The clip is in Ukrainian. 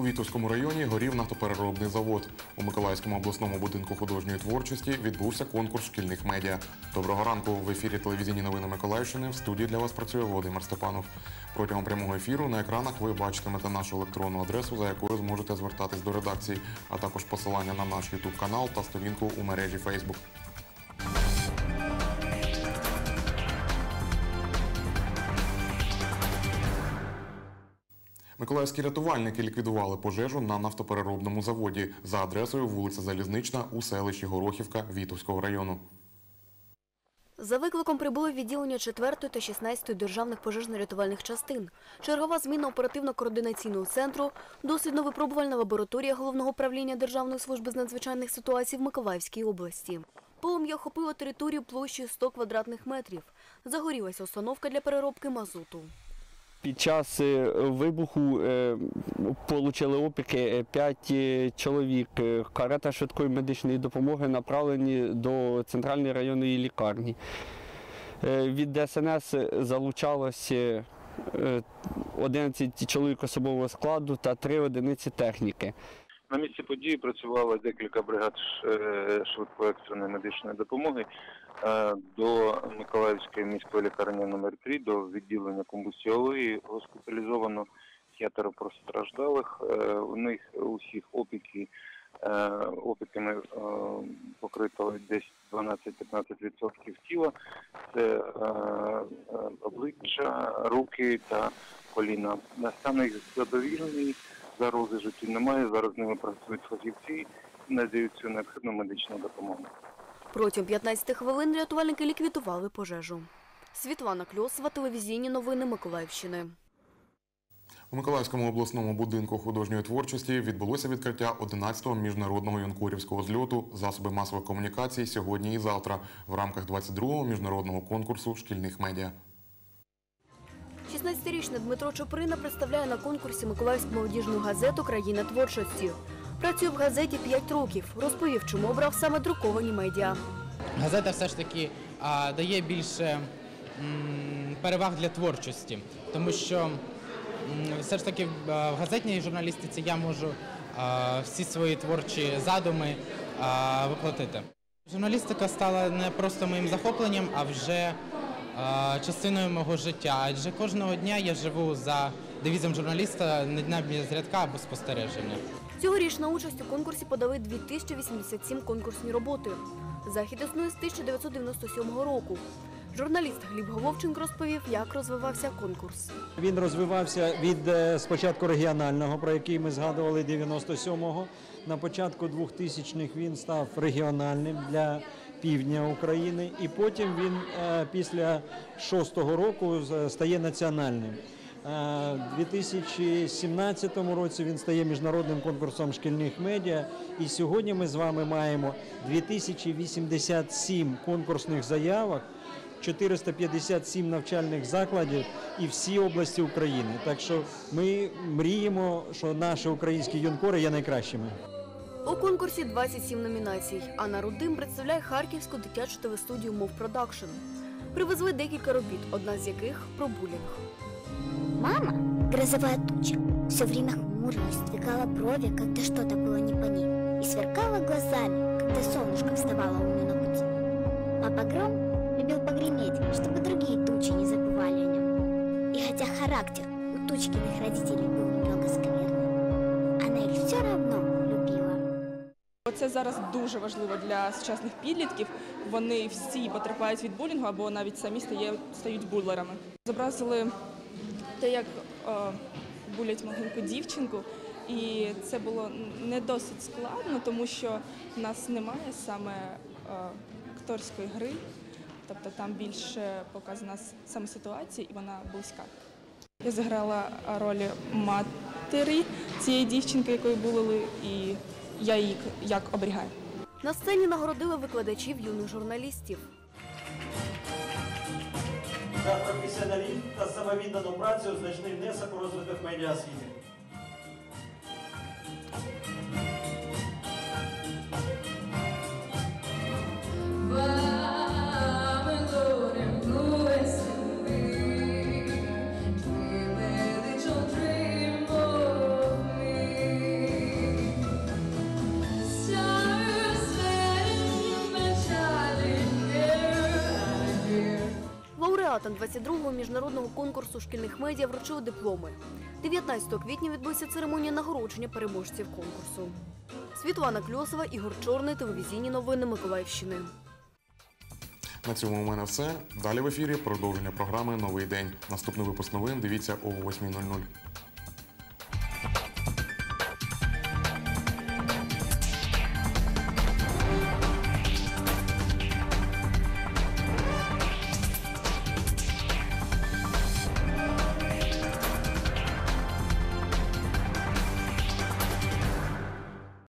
У Вітовському районі горів нафтопереробний завод. У Миколаївському обласному будинку художньої творчості відбувся конкурс шкільних медіа. Доброго ранку в ефірі телевізійні новини Миколаївщини. В студії для вас працює Володимир Степанов. Протягом прямого ефіру на екранах ви бачитимете нашу електронну адресу, за якою зможете звертатись до редакції, а також посилання на наш YouTube канал та сторінку у мережі Facebook. Миколаївські рятувальники ліквідували пожежу на нафтопереробному заводі за адресою вулиця Залізнична у селищі Горохівка Вітовського району. За викликом прибули відділення 4 та 16 державних пожежно-рятувальних частин, чергова зміна оперативно-координаційного центру, дослідно-випробувальна лабораторія Головного управління Державної служби з надзвичайних ситуацій в Миколаївській області. Полум'я охопило територію площею 100 квадратних метрів. Загорілася установка для переробки мазуту. Під час е, вибуху е, отримали опіки 5 чоловік. Е, Карета швидкої медичної допомоги направлені до центральної районної лікарні. Від ДСНС залучалось е, 11 чоловік особового складу та 3 одиниці техніки. На місці події працювало декілька бригад е, швидкої екстреної медичної допомоги. Е, До Миколаївської міської лікарні номер 3 до відділення комбустіології госпіталізовано п'ятеро постраждалих. Е, У них усіх опіки е, опіками е, покрито десь 12-15% тіла. Це е, е, обличчя, руки та коліна. На стан їх задовільний. Загрози життю немає. Зараз з ними працюють фахівці і надають необхідну медичну допомогу. Протягом 15 хвилин рятувальники ліквідували пожежу. Світлана Кльосова, телевізійні новини Миколаївщини. У Миколаївському обласному будинку художньої творчості відбулося відкриття 11-го міжнародного юнкурівського зльоту засоби масової комунікації сьогодні і завтра в рамках 22-го міжнародного конкурсу шкільних медіа. 16-річний Дмитро Чоприна представляє на конкурсі Миколаївську молодіжну газету Країна творчості. Працює в газеті 5 років. Розповів, чому обрав саме друковані медіа. газета все ж таки дає більше переваг для творчості, тому що все ж таки в газетній журналістиці я можу всі свої творчі задуми а, воплотити. Журналістика стала не просто моїм захопленням, а вже частиною мого життя. Адже кожного дня я живу за девізом журналіста «Не дня без рядка або спостереження. Цьогоріч на участь у конкурсі подали 2087 конкурсні роботи. Захід існує з 1997 року. Журналіст Гліб Головченко розповів, як розвивався конкурс. Він розвивався від е, спочатку регіонального, про який ми згадували 97-го. На початку 2000-х він став регіональним для півдня України, і потім він е, після шостого року стає національним. Е, У 2017 році він стає міжнародним конкурсом шкільних медіа. І сьогодні ми з вами маємо 2087 конкурсних заявок. 457 навчальних закладів і всі області України. Так що ми мріємо, що наші українські юнкори є найкращими. У конкурсі 27 номінацій. Анна Рудим представляє Харківську дитячу телестудію Мов Продакшн. Привезли декілька робіт, одна з яких про булінг. Мама, грозовая туча, все время хмурилась, двигала брови, когда что-то было не по ней, и сверкала глазами, когда солнышко вставало у нее на пути. Папа Гром любил погреметь, чтобы другие тучи не забывали о нем. И хотя характер у Тучкиных родителей был немного скверный, Це зараз дуже важливо для сучасних підлітків. Вони всі потерпають від булінгу або навіть самі стає, стають булерами. Зобразили те, як е, булять маленьку дівчинку, і це було не досить складно, тому що в нас немає саме е, акторської гри, тобто там більше показана саме ситуація, і вона близька. Я заграла роль матері цієї дівчинки, якої булили, і я її як оберігаю. На сцені нагородили викладачів юних журналістів. За професіоналізм та самовіддану працю значний внесок у розвиток медіасвіти. Вами переможцям 22-го міжнародного конкурсу шкільних медіа вручили дипломи. 19 квітня відбулася церемонія нагородження переможців конкурсу. Світлана Кльосова, Ігор Чорний, телевізійні новини Миколаївщини. На цьому у мене все. Далі в ефірі продовження програми Новий день. Наступний випуск новин дивіться о 8.00.